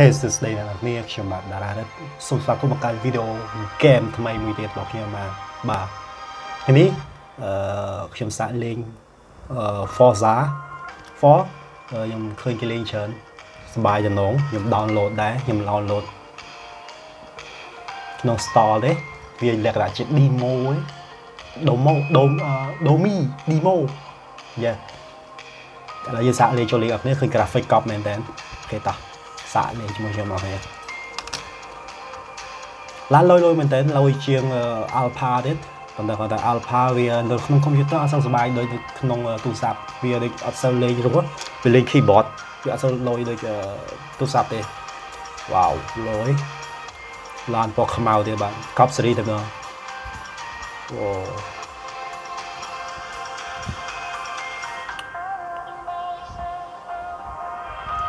Hey សួស្តីអ្នកនរខ្ញុំបាទតារារិទ្ធសូមស្វាគមន៍មកកាន់វីដេអូហ្គេមថ្មីមួយទៀតរបស់ខ្ញុំបាទបាទថ្ងៃនេះអឺខ្ញុំសាកលេងអឺ Forza 4ខ្ញុំឃើញគេលេងច្រើនសប្បាយចំណងខ្ញុំ download ដែរខ្ញុំ download ក្នុង store ទេវាលក្ខណៈជា demo ឯង demo dom domi demo យ៉ាឥឡូវយើងសាកលេងចូលលេងអត់គ្នាឃើញ graphic កប់មែនតើគេតោះ សាកលេងជាមួយខ្ញុំអស់គ្នាឡានលយលយមែនតើលយជាង Alpha ទៀតប៉ុន្តែគាត់ថា Alpha វានៅក្នុង computer អត់សូវសុបាយដូចក្នុងទូរស័ព្ទវាដូចអត់សូវលេងរស់វាលេង keyboard វាអត់សូវលយដូចទូរស័ព្ទទេវ៉ាវលយឡានពណ៌ខ្មៅទៀតបាទកប់សេរីតែម្ដងអូ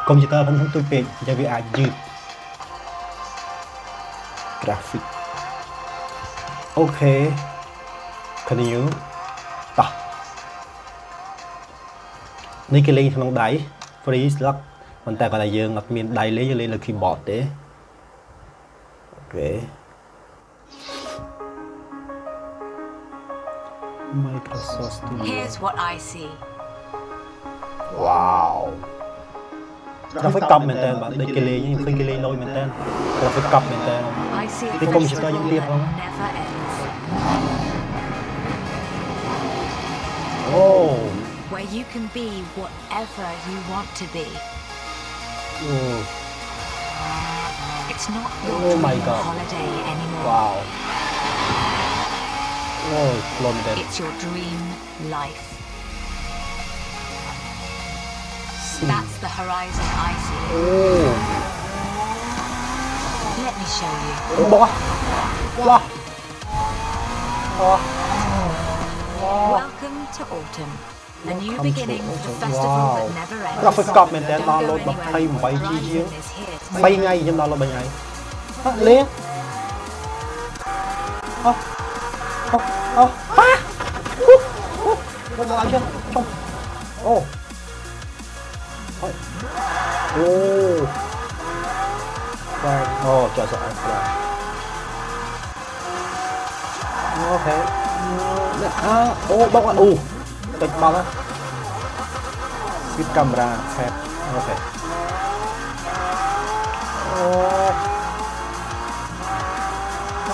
កុំព្យូទ័រហ្នឹងទុយពេកតែវាអាចយឺត graphic អូខេ continue តោះនេះគេលេងក្នុងដៃ free slot ប៉ុន្តែគាត់ថាយើងអត់មានដៃលេងយើងលេងលើ keyboard ទេអូខេ Microsoft Studio Here's what I see. Wow เ nó phải cầm mình tên bạn để kê lê nhưng phải kê lê อนเ mình tên là phải cầm mình tên thì công sẽ có những tiếp không Oh. Where you can be whatever you want to be. Oh. It's not your oh my God. holiday anymore. Wow. Oh, London it's your dream life. That's the horizon I see. អូ Let me show you. បោះវ៉ាអូ Welcome to autumn. A new Welcome to beginning, the autumn. festival Wow. that never ends. ដល់ហ្វិកកប់មែនតើ Don't go download anywhere. 28 GB Horizon ជាង is here to 3ថ្ងៃខ្ញុំ download 3ថ្ងៃអត់លេងអូអូអូប៉ាអូអូមកឲ្យចុះចុះអូអើយ 오. 자, 어, 좋아, 좋아, 좋아. Ok. À, ô, bóc ạ. Ô, tịch bóng á. Speed camera, set. Ok.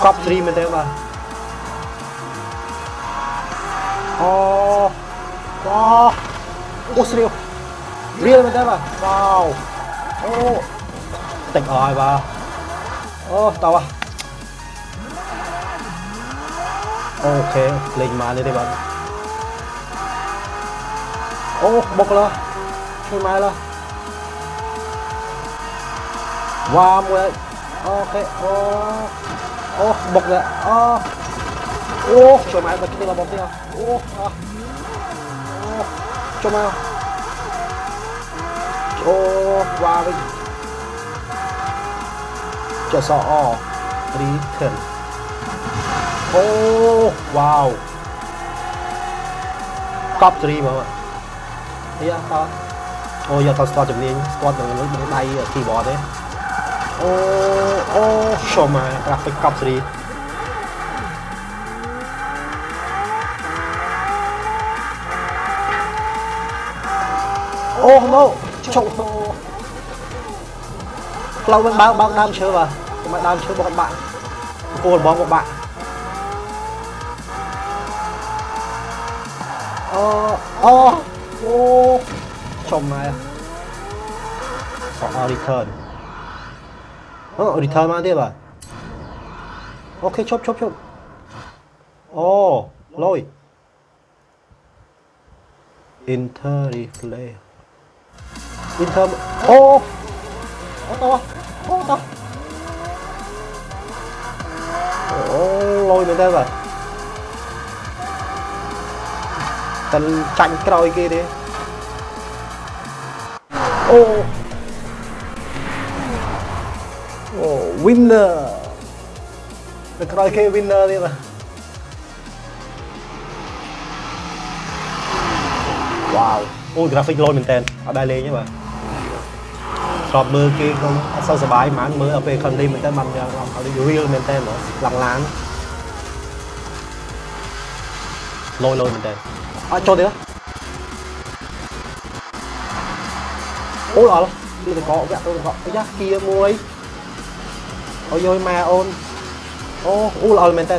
Cop 3 mình theo bà. Ô. Ô. Ô, serious. Real mình theo bà. Wow. おお敵外吧哦到啊 ok lên mà đi đi bạn ô bốc lo chơi mai lo qua mua ok ô. Ô bốc rồi ô. Ô chơi mai bật cái này là bốc đi à, ô chơi mai không Oh, wow. Just saw all. Return. Oh, wow. Top 3មកយ៉ាតោះអូយកតោះស្ទាត់ជំនាញស្ទាត់នឹងនឹងដៃ keyboard ទេអូអូឈម graphic កប់3អូ no ចុកផ្លូវមិនបើកបើកដើមឈើបាទកុំឲ្យដើមឈើបោះបាក់គោលរបស់បោះបាក់អូអូអូចំមកសក់ return អូ return មកទៀតបាទអូខេឈប់ឈប់ឈប់អូលយ enter replay in thơm ô. Ô to ô to. Ô lôi mình ra rồi. Cần chặn cái đôi kia đi. Ô. Ô winner. Cái roi kia winner đi mà. Wow. Ui graphic lôi mình tên. Ở đây lên nhé bạn រលេងទេបាទ ធ្លាប់មើលគេក្នុងអត់សូវសុបាយហ្មងមើលដល់ពេលខននេះមែនតើបានយ៉ាងឲ្យ real មែនតើឡើងឡានលយលយមែនតើអត់ចូលទេអូអល់ពីតកកវាក់ទៅតកអាយ៉ាគៀមួយអូយយម៉ែអូនអូអូអល់មែនតើ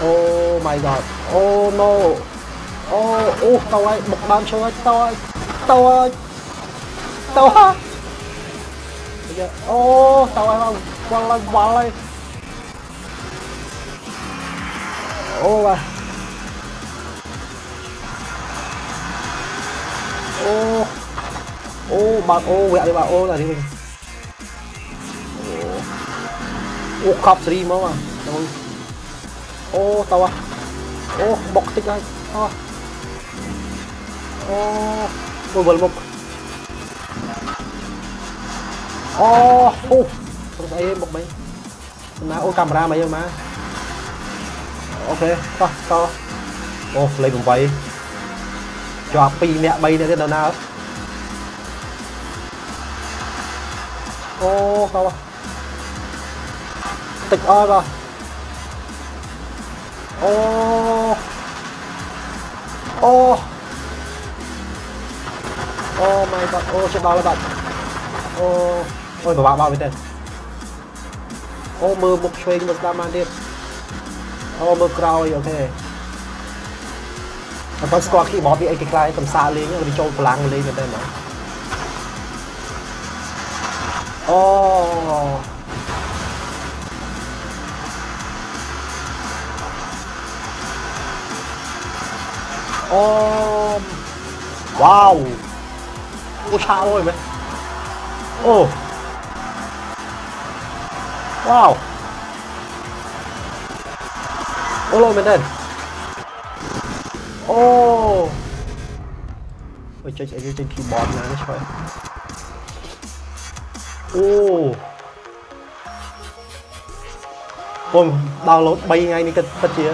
Oh my god. Oh no. Oh, oh, tao ơi, một đám chơi tao ơi. Tao ơi. Tao ơi. Bây giờ, oh, tawa. Ya, oh tawa emang walay balai oh. Oh oh oh mak oh wala diba oh tadi oh. Oh kap 3 mama oh tawa. Oh boktik ah. Oh. Oh bubble bomb អូអូមួយវិលមុខអូអូស្អីមុខមិនណាអូកាមេរ៉ាមកយើងមកអូខេតោះតោះអូលេខ8ជាប់2នាក់3នាក់ទៀតដល់ណាអូតោះតិចអស់បាទអូអូអូ my god អូជិះដល់ហើយបាទអូ អូយពិបាកបោកមែនទេអូមើលមុខឆ្វេងមើលស្ដាំបានទៀតអូមើលក្រោយអូខេអត់ស្គាល់ keyboard វាអីគេខ្លាយកំសាលេងវាចូលកម្លាំងលេងមែនទេមកអូអូវ៉ាវអូឆាអើយមែនអូ វ៉ាវអូលយមែនទេអូអូចេញអីចេញ keyboard ណានេះឆ្លើយអូខ្ញុំ download 3ថ្ងៃនេះគិតពិតជា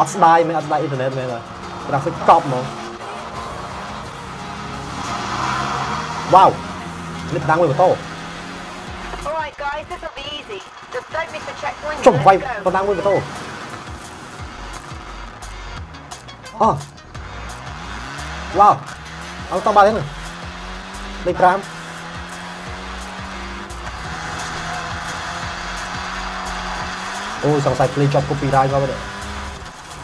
អត់ស្ដាយមែនអត់ស្ដាយអ៊ីនធឺណិតមែនបាទ graphic កប់ហ្មងវ៉ាវនេះដាំងមួយម៉ូតូ Chuẩn quay, còn đang nguyên với tôi à, ờ. Wow. Ông tông ba thế này. Đây Graham. Ôi xong sai play chop copyright vào đấy.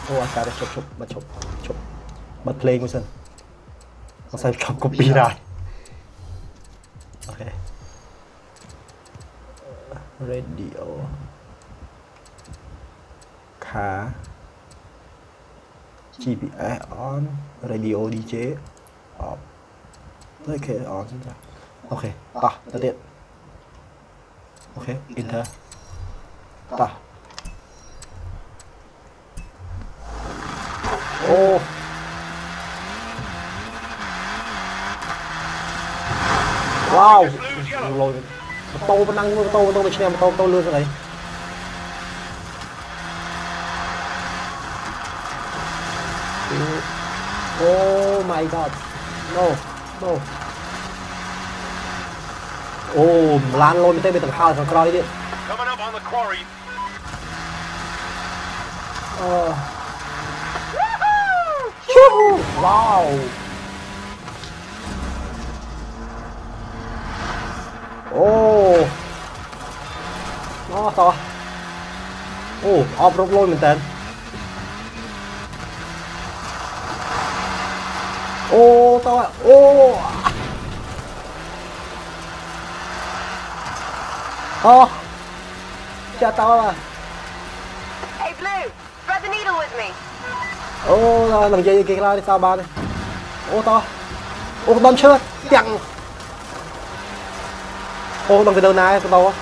Ô oh, Ascara chop chop bật chop chop. Bật play ngôi sân. Xong sai chop copyright. radio. Car GPS on. Radio DJ off ok on chúng ta ok ta ờ, ta tiện. Ok enter. Ta. Oh. wow. Rồi ម៉ូតូប៉ុណ្ណឹងម៉ូតូម៉ូតូទៅឈ្នះម៉ូតូម៉ូតូលឿនស្អីអូ my god no no អូឡានលយមែនទេមានដង្ហើខាងក្រោយទៀត Coming up on the quarry. អឺឈូវ៉ាវអូអូតោះអូអបរកលុយមែនតើអូតោះអូអូចាតោះ Hey Blue, thread the needle with me. អូដល់នឹងនិយាយគេខ្លះនេះសើបានទេអូតោះអូដំឈើទាំង ô đang cái đơn này con đâu? á?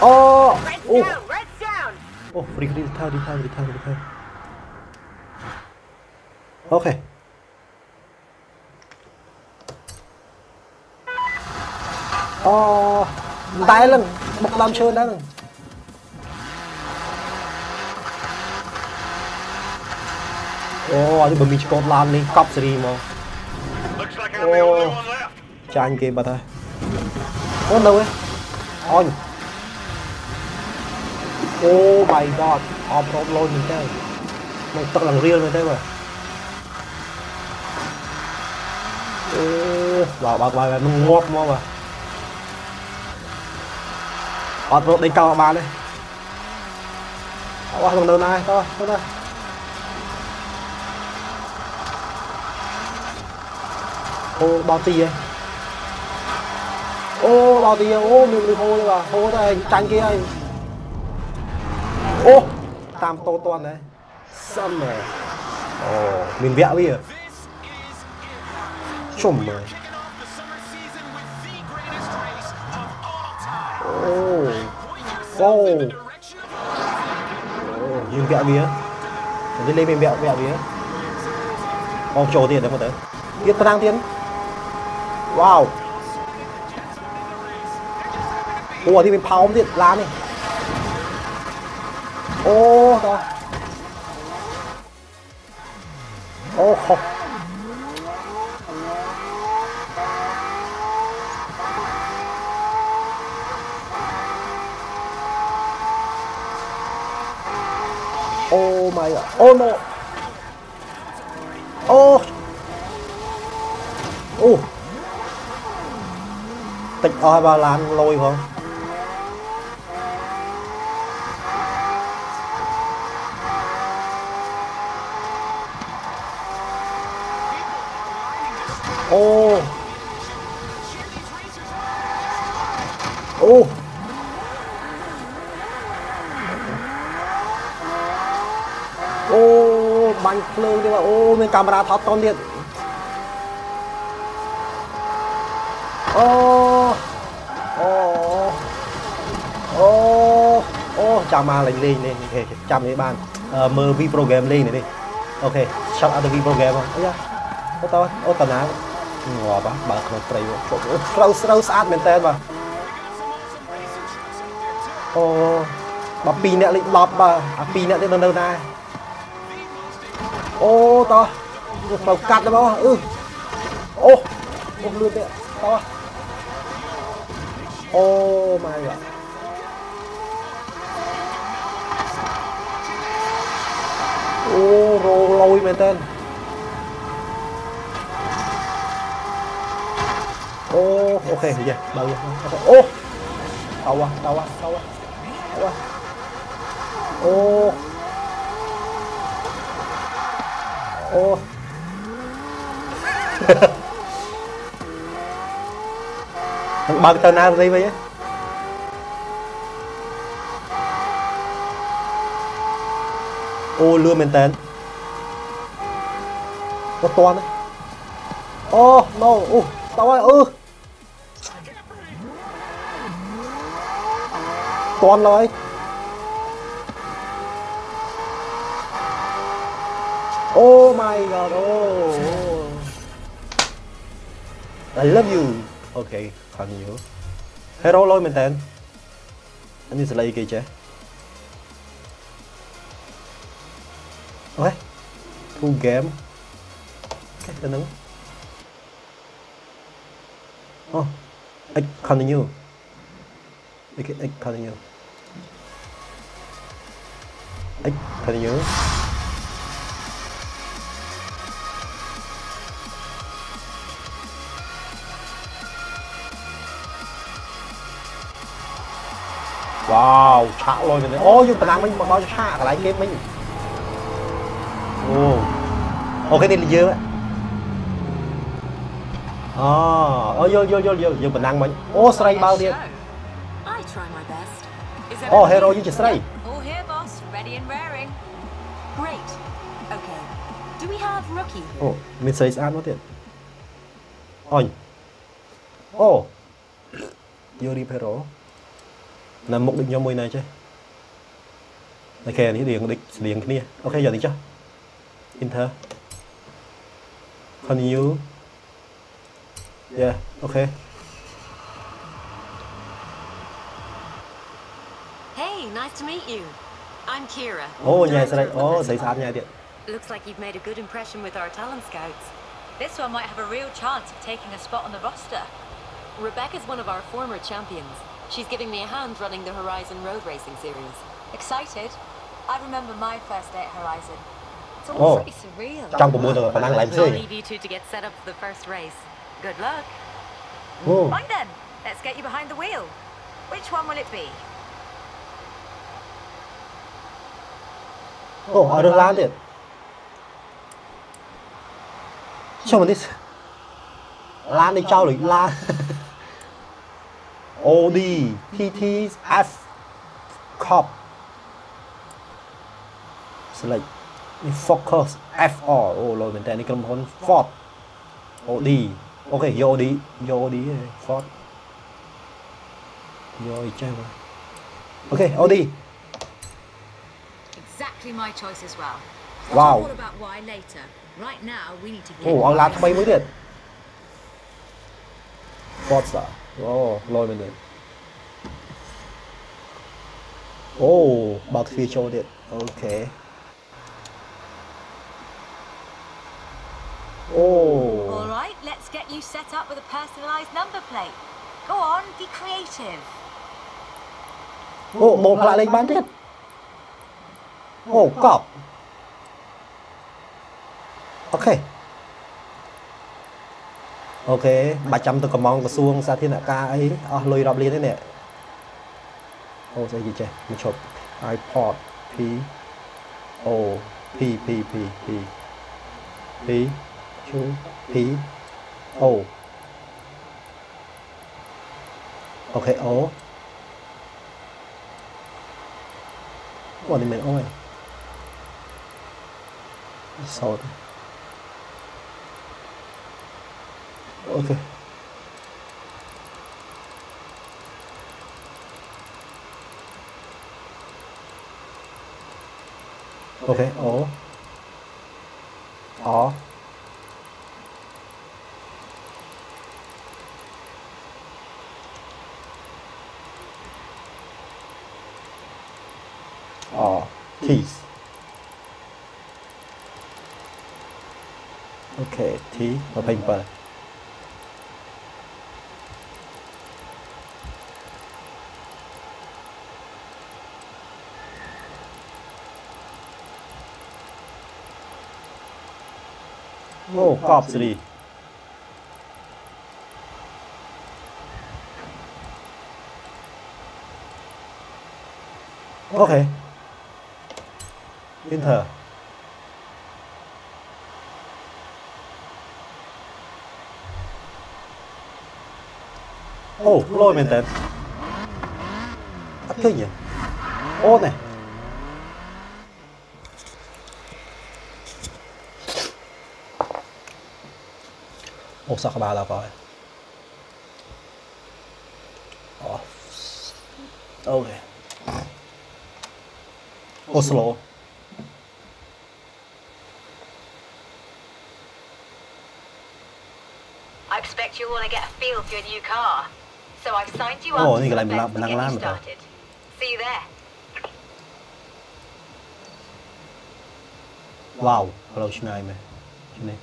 Ô ô. Ô, đi đi thao đi thao đi thao đi thao ok. Ờ tay lần một làm chơi đó អូខេអូតែលឹងបុកដើមឈើដែរហ្នឹងអូអត់បើមានឆ្កូតឡាននេះកប់សេរីមក Looks like I'm the only one left. ចាញ់គេបាត់ហើយអូនៅឯអញអូ my god អបរត់លូនមែនតើមកទឹកឡើងរៀលមែនតើបាទអូបាទបាទបាទនឹងងាប់មកបាទអត់រត់ដេញកោបានទេអស់ក្នុងនៅណាតោះទៅណា ô bao tì ấy ô, bao tì ô mình được hô đây mà hô đây tránh kia anh. Ô, tam to toàn đấy. Xong rồi ồ, mình vẹo bây giờ chùm rồi ô ô. Nhìn vẹo bía mình lên mình vẹo vẹo bía ông trồ tiền đấy một đấy tiền ta đang tiến. Tăng tiền wow โอ้ที่เป็นเผาที่ร้านนี่โอ้ต่อโอ้โหโอ้ my god โอ้ no โอ้ តិចអស់បើឡានលយផងអូអូអូបាញ់ភ្លើងទៀតអូមានកាមេរ៉ាថតតនទៀត ô chào mà lệnh lên lên okay, chào mấy bạn uh, mơ vi program lên này đi ok shut out the vi program không yeah. អូតើអូតាណាងាប់បើក្នុងព្រៃត្រូវស្រូវស្អាតមែនតើបាទអូបើ2នាក់លេខ10បាទអា2នាក់ទៀតនៅណាអូតើត្រូវកាត់ទៅបងអឺអូអូលឿនទៀតតើអូ my god ô rô lôi mày tên. Ô ok vậy, đâu rồi ô đâu quá đâu quá đâu quá đâu quá. Ô. Ô. Bật tên nào đi vậy ô lưa mình tên có toan đấy ô no ô tao ơi ư toan rồi Oh my god, oh. I love you. Okay, continue. Hero lôi mình tên. Anh đi slay kia chứ. Ôi, thu game. Cái tên đúng. Oh, I continue. Okay, I continue. I continue. Wow, chạ lôi cái này. Ô, oh, nhưng mà đang mình mà bao chạ cái lại game mình. អូអូខេនេះយើងអូអូយល់យល់យល់យើងប៉ណ្ណាំងមិញអូស្រីបើទៀតអូហេរ៉ូយើងជាស្រី Great. Okay. Do we have rookie? អូមានស្រីស្អាតមកទៀតអុយអូយូរីផេរ៉ូណាមុខដូចខ្ញុំមួយណាចេះតែគេនេះរៀងដូចស្លៀងគ្នាអូខេយកនេះចុះ enter continue. Yeah okay. Hey nice to meet you. I'm kira. Oh nhà yeah, đây oh xảy ra nhà điện looks like you've made a good impression with our talent scouts. This one might have a real chance of taking a spot on the roster. Rebecca's one of our former champions. She's giving me a hand running the horizon road racing series. Excited? I remember my first day at horizon. Oh, trong set up for the năng lái Good Oh. Fine then, let's get you behind the wheel. Which one will it be? Oh, I don't land it. Show me this. Land đi trao lưỡi la. OD TTF Cup. Select. focus F O oh, rồi mình tên đi cầm hôn Ford OD ok vô OD vô OD Ford vô chơi mà ok OD exactly my choice as well wow Right now, we need to get... Ủa, lá bay mới điện. Forza. Oh, à? lôi mình điện. Oh, bạc phi châu điện. Okay. វារចូលទៀតអូខេអូ All right, let's get you set up with a personalised number plate. Go on, be creative. អូដូរផ្លាកលេខបានទៀតអូកប់អូខេអូខេបាច់ចាំទៅកំងក្រសួងសាធារណការអីអស់លុយរាប់លានទេនេះអូស្អីគេចេះមកឈប់ iPod P O P P P P P chú phí ổ ok ổ ổ thì mình ôi sột ok. Ok ổ ổ keys. Okay, T 107. Oh, cop 3. Okay. hít thở Ồ, oh, lôi mình tên Ách cái gì Ô này. Ồ, sao ba là rồi Ồ Ok Oslo. Oslo. you'll want to get a feel for your new car. So I've signed you up oh, to some get you started. See you there. Wow, hello Shinaime. Shinaime.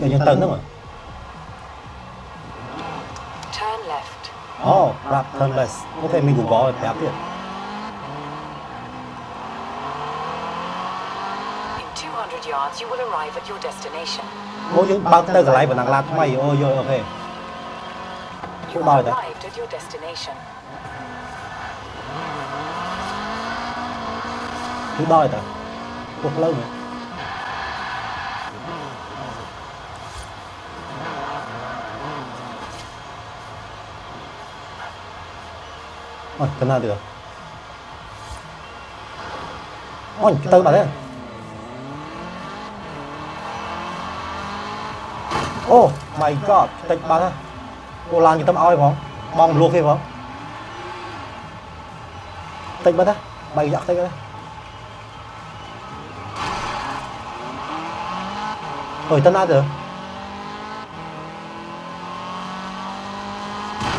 Kiểu Turn left. Oh, grab turn left. Okay, thể mình cũng có. cards, you will arrive at your destination. Ô, chúng băng tới cái lại và nàng la thay mày, ôi ôi, ok. Chúng đòi đấy. Arrived at your destination. Chúng đòi đấy. Lâu nữa. Ôi, cái nào được. Ôi, tới bà đấy. my god teď bắn á cô lan người ta ឲ្យហ្មងបងមិនលួចទេហ្មងតិចបាត់ណាបាយដាក់តិចណាអើយតើណាទៅ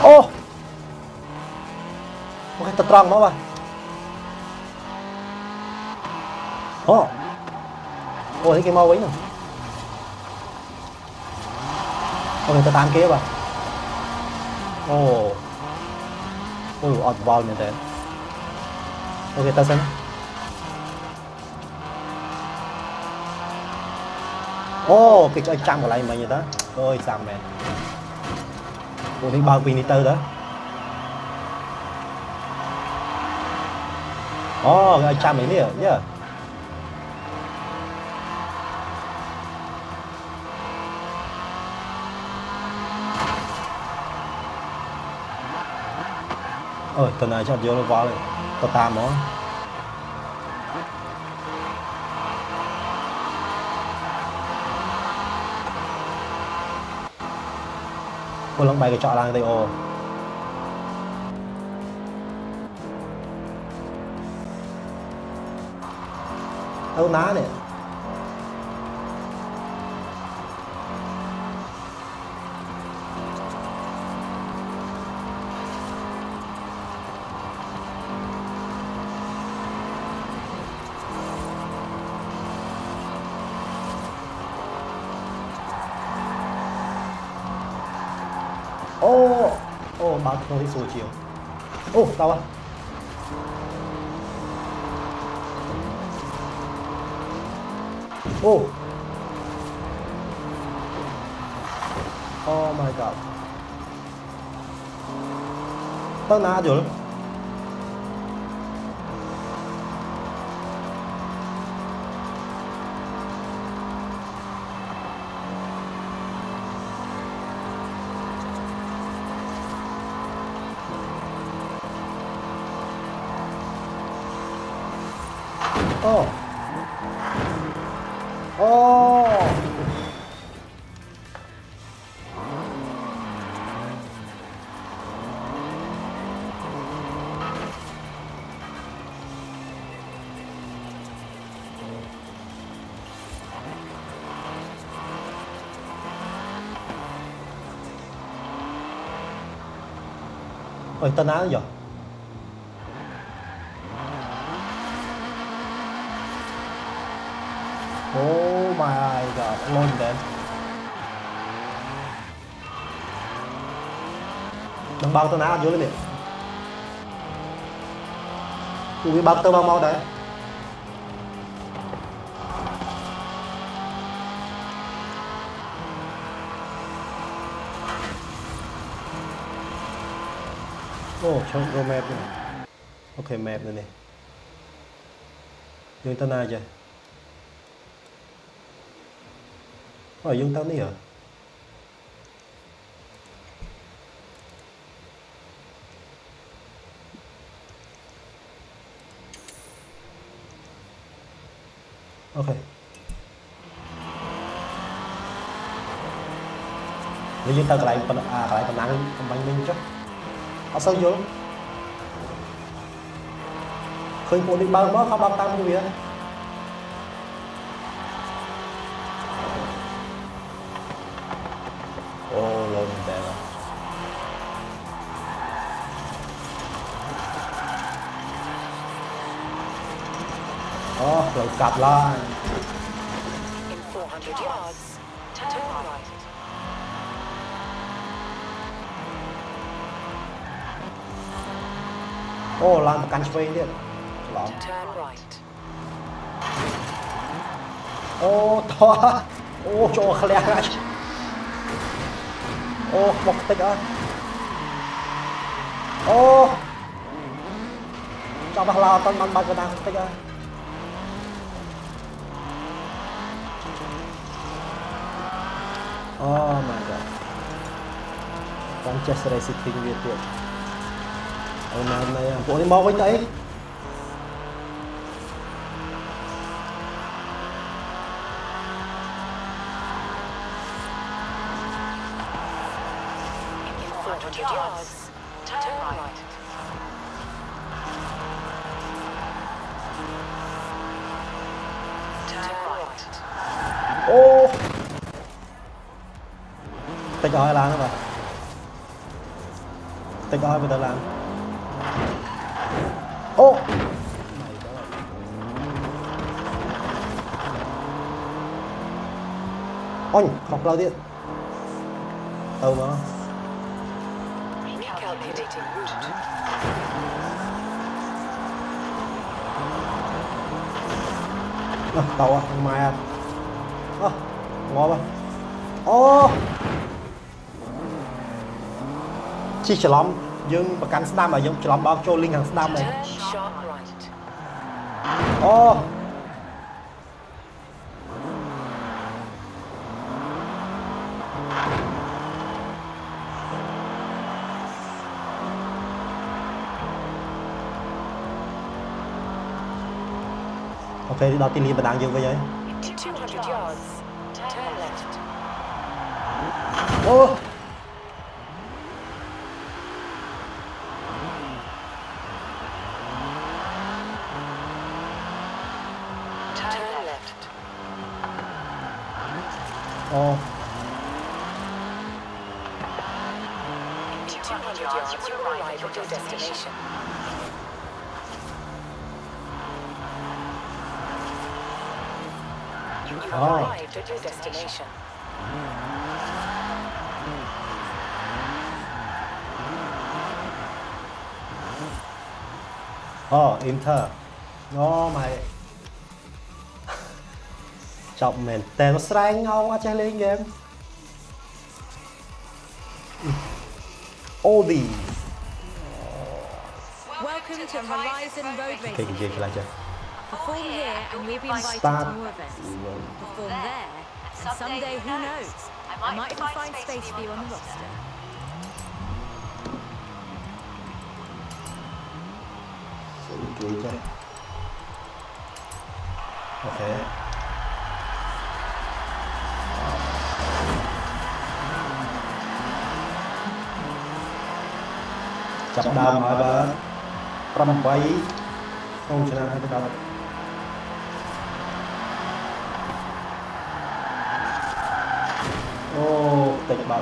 អូអូខេតត្រង់មកបាទអូអូនេះគេមកវិញហ្នឹង ok có 8 kế à ồ. Ồ oddball như thế. Ok ta xem. Ồ oh, cái cái trăm của lại mà như thế. Ôi sao mẹ. Ủa đi bao pin đi tư đó. Ồ oh, cái trăm ấy nè yeah ơi tuần này chắc vô nó quá rồi. Có tam đó cô lông bay cái trọ lang tây ô đâu ná này. 哦，马克龙手机哦，哦，打吧。哦。Oh my god！到哪就了？Ôi tên áo rồi Oh my god, lôn đến. Đừng bao tên áo vô cái miệng Ui bao tên bao mau đấy. Ồ, trong go map này. Ok, map này nè. Dương tao na chưa? អើយើងទៅនេះហ៎អូខេនេះយើងទៅកន្លែងប៉ុណ្ណឹងអាកន្លែងប៉ុណ្ណាកំបាញ់វិញចុះ អត់សូវយល់ឃើញពួកនេះបើកមកខំដល់តាមវាអូលោកតែអូផ្លូវកាត់ឡើយ Ô, lan canh spray đi Lộn Turn right. Ô, to Ô, cho khỏe ngay Ô, một tích ơi Ô Cho bác lao tân bắn bắn cái đang tích ơi Oh my god Manchester Cityវាទៀតអូណែណែពួកនេះមកវិញទៅអី In 400 yards, turn right. Turn right. អូតិ Hôm nay của đi bóp với tí Ô. Tịch oi làm không vậy Tịch oi bây giờ làm អញខុសផ្លូវទៀតទៅមក Recalculating route. អោះតោះម៉ែអត់អោះងាប់អូជិះច្រឡំយើងប្រកាន់ស្ដាំហើយយើងច្រឡំបោកចូលលីងខាងស្ដាំហើយ Turn sharp right. អូ អូខេដល់ទីលានបណ្ដាំយើងវិញហើយ 200 yards. Turn left. អូ Oh. arrived at your destination. អូ enter អូម៉ែចប់មែនតែស្រែងងអត់ចេះលេងហ្គេមអូឌី Welcome to Horizon Road គេ Racing. និយាយខ្លះចេះ Perform here and we'll be invited Start. to more events. Perform there, Someday, Someday who knows? knows? I might, I might even find space, for you on the roster. Okay. okay. Chạm đàm ở 8 7 không sẽ làm được tới nhật bản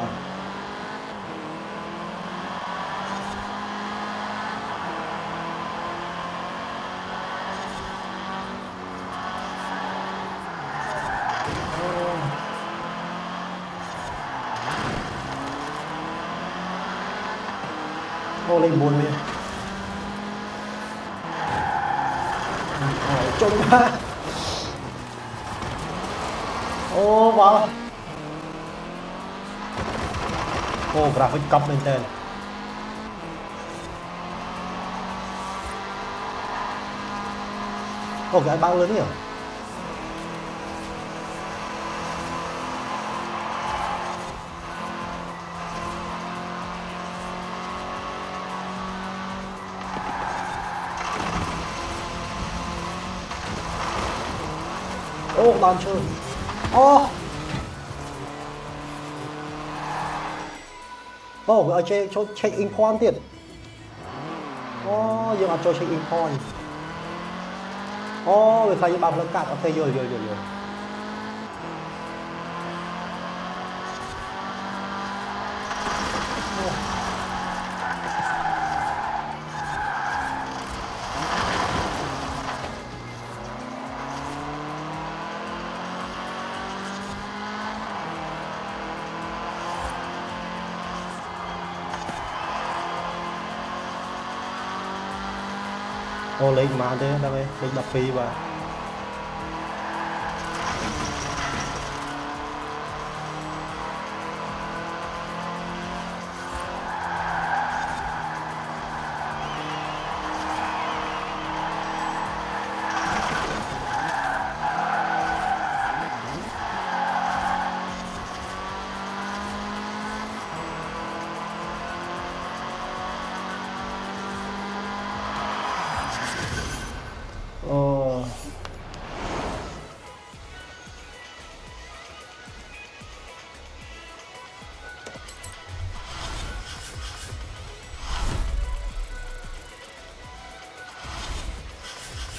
ô lên buồn lên trông quá. Ô vào ô graphic cop lên tên. Ô cái bao lớn nhỉ? Ô đòn chơi oh ô ở chơi cho check in point ទៀតអូយើងអត់ចូល check in point អូវាខ្លាចយើងបើកផ្លូវកាត់អូខេយល់យល់យល់យល់ លេខប៉ុន្មានទេដល់លេខ12បាទ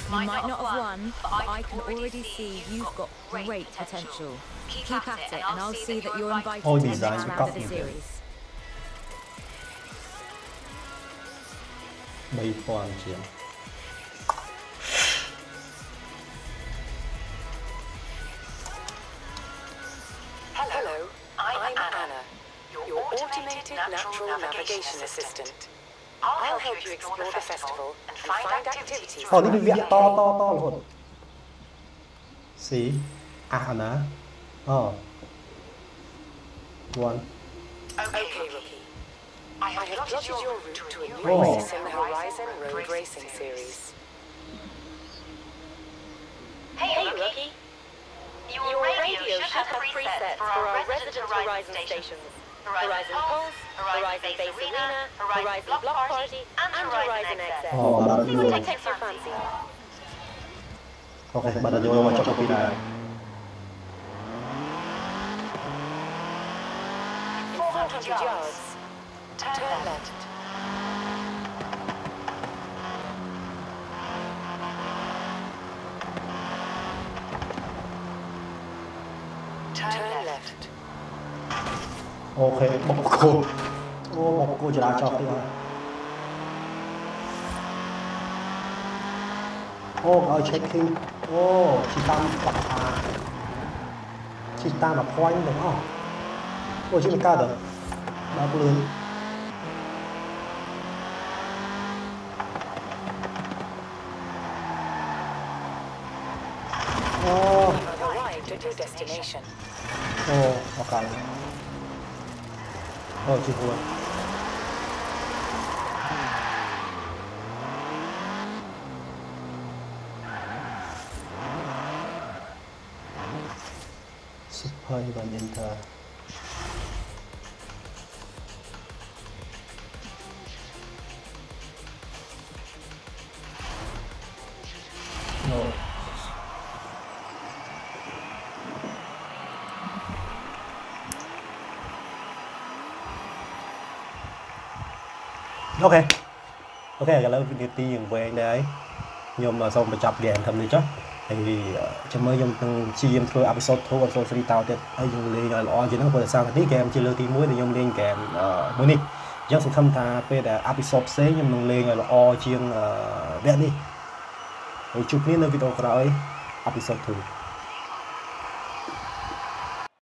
might, might not have won, but I can already see you've got great potential. Keep, Keep at it, and I'll see that you're invited to the next round of the series. Bay toàn chiến. Hello, I'm Anna, your automated natural navigation assistant. I'll help you explore the festival and find activities. อ๋อนี่เป็นวิต่อต่อต่อหมดสีอ่ะนะอ๋อ one. Okay, Rookie. I have plotted your route to a new race in the Horizon Road Racing Series. Hey, Rookie. Your radio should have preset for our resident Horizon stations. Horizon Pulse, Horizon Base Arena, Horizon Block Party, and Horizon XS. Oh, See what takes your fancy. Okay, sa bata yung watch ako pinahan. 400 yards. Turn left. โอเคบกกูโอ้บกกูจะลาจอกดีกว่าโอ้เอาเช็คคืงโอ้ชิตามกับพาชิตามแบบพอยน์เดี๋ยอ้าโอ้ชิมิก้าเดี๋ยมาเปลือยโอ้โอ้โอเค 어, 지금 뭐야? 스파이 만든다. ខេឥឡូវវិនាទីយ៉ាងវែងដែរហើយខ្ញុំសូមបញ្ចប់ហ្គេមធំនេះចុះហើយចាំមើលខ្ញុំនឹងព្យាយាមធ្វើអេពីសូត2អេពីសូត3តទៅទៀតហើយយើងលេងឲ្យល្អជាងហ្នឹងព្រោះតែសារនេះហ្គេមជាលើកទី1ដែលខ្ញុំលេងហ្គេមមួយនេះអញ្ចឹងសង្ឃឹមថាពេលដែលអេពីសូតផ្សេងខ្ញុំនឹងលេងឲ្យល្អជាងវគ្គនេះហើយជួបគ្នានៅវីដេអូក្រោយអេពីសូត2